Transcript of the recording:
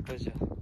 客气了